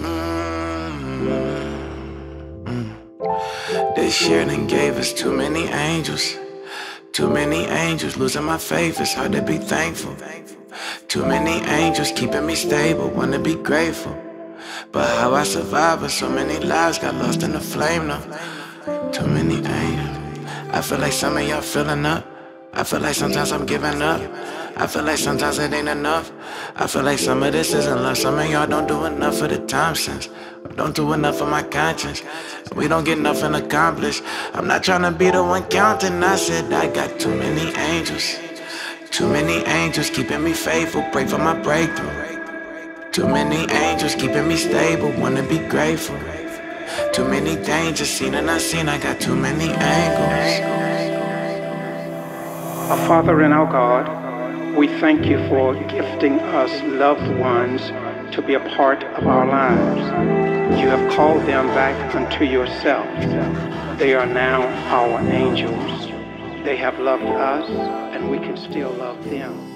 Mm. This year done gave us too many angels. Too many angels losing my faith. It's hard to be thankful. Too many angels keeping me stable. Wanna be grateful. But how I survive with so many lives got lost in the flame now. Too many angels. I feel like some of y'all filling up. I feel like sometimes I'm giving up. I feel like sometimes it ain't enough. I feel like some of this isn't love. Some of y'all don't do enough for the time since. Don't do enough for my conscience. We don't get nothing accomplished. I'm not trying to be the one counting. I said I got too many angels. Too many angels keeping me faithful. Pray for my breakthrough. Too many angels keeping me stable. Wanna be grateful. Too many dangers seen and unseen. I got too many angles. Our Father and our God, we thank you for gifting us loved ones to be a part of our lives. You have called them back unto yourself. They are now our angels. They have loved us, and we can still love them.